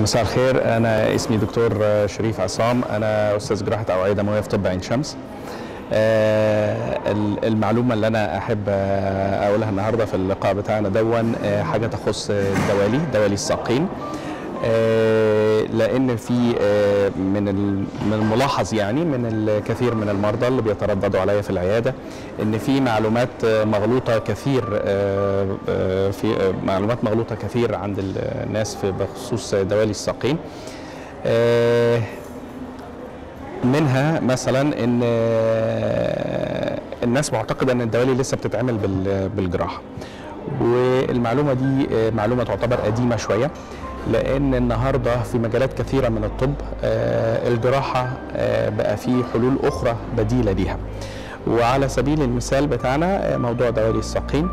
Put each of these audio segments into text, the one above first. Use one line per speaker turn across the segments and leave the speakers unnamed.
مساء الخير. أنا اسمي دكتور شريف عصام. أنا أستاذ جراحة أوعية دموية في طب عين شمس. آه، ال- المعلومة اللي أنا أحب آه، أقولها النهارده في اللقاء بتاعنا دون آه، حاجة تخص الدوالي دوالي الساقين. لأن في آه، من من الملاحظ يعني من الكثير من المرضى اللي بيترددوا عليا في العيادة إن في معلومات آه، مغلوطة كثير آه، آه، في آه، معلومات مغلوطة كثير عند الناس في بخصوص دوالي الساقين. آه، منها مثلا إن آه، الناس معتقدة إن الدوالي لسه بتتعمل بال- بالجراحة. والمعلومة دي آه، معلومة تعتبر قديمة شوية. لأن النهارده في مجالات كثيرة من الطب آه، الجراحة آه، بقى في حلول أخرى بديلة ليها. وعلى سبيل المثال بتاعنا آه، موضوع دوالي الساقين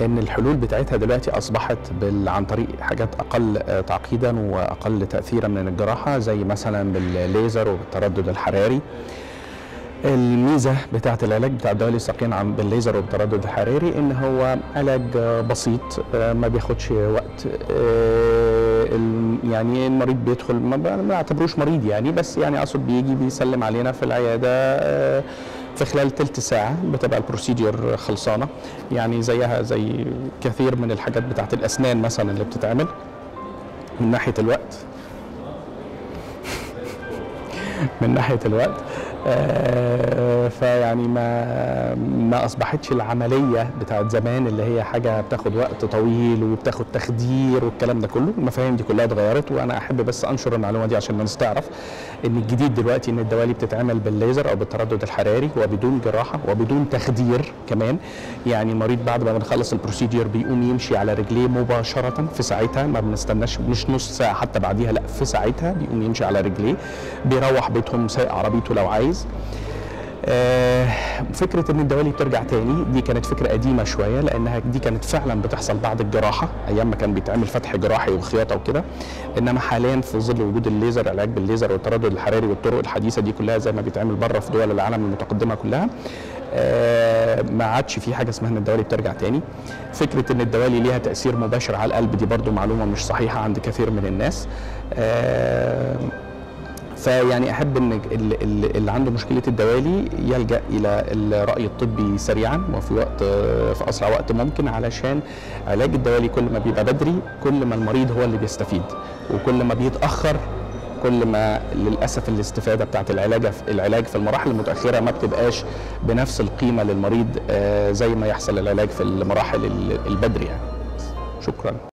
إن الحلول بتاعتها دلوقتي أصبحت بال... عن طريق حاجات أقل تعقيدا وأقل تاثيرا من الجراحة زي مثلا بالليزر وبالتردد الحراري. الميزة بتاعه العلاج بتاع دوالي الساقين عن بالليزر وبالتردد الحراري إن هو علاج بسيط آه، ما بياخدش وقت آه، يعني المريض بيدخل ما ب- ما بعتبروش مريض يعني بس يعني أقصد بيجي بيسلم علينا في العيادة آه، في خلال تلت ساعة بتبقى البروسيديور خلصانة. يعني زيها زي كثير من الحاجات بتاعت الأسنان مثلا اللي بتتعمل من ناحية الوقت. من ناحية الوقت. آه، فيعني ما ما أصبحتش العملية بتاعت زمان اللي هي حاجة بتاخد وقت طويل وبتاخد تخدير والكلام ده كله المفاهيم دي كلها اتغيرت. وأنا أحب بس أنشر المعلومة دي عشان الناس تعرف إن الجديد دلوقتي إن الدوالي بتتعمل بالليزر أو بالتردد الحراري وبدون جراحة وبدون تخدير كمان. يعني المريض بعد ما بنخلص البروسيدير بيقوم يمشي على رجليه مباشرة في ساعتها ما بنستناش مش نص ساعة حتى بعديها لا في ساعتها بيقوم يمشي على رجليه بيروح بيتهم سايق عربيته لو عايز. آه، فكرة إن الدوالي بترجع تاني دي كانت فكرة قديمة شوية لأنها دي كانت فعلا بتحصل بعد الجراحة أيام ما كان بيتعمل فتح جراحي وخياطة وكده. إنما حاليا في ظل وجود الليزر علاج بالليزر والتردد الحراري والطرق الحديثة دي كلها زي ما بيتعمل بره في دول العالم المتقدمة كلها آه، ما عادش في حاجة اسمها إن الدوالي بترجع تاني. فكرة إن الدوالي ليها تأثير مباشر على القلب دي برضو معلومة مش صحيحة عند كثير من الناس. آه، فيعني أحب إن ال- ال- اللي عنده مشكلة الدوالي يلجأ إلى الرأي الطبي سريعا وفي وقت في أسرع وقت ممكن علشان علاج الدوالي كل ما بيبقى بدري كل ما المريض هو اللي بيستفيد وكل ما بيتأخر كل ما للأسف الاستفادة بتاعت العلاج العلاج في المراحل المتأخرة ما بتبقاش بنفس القيمة للمريض آه، زي ما يحصل العلاج في المراحل ال- البدري يعني. شكرا.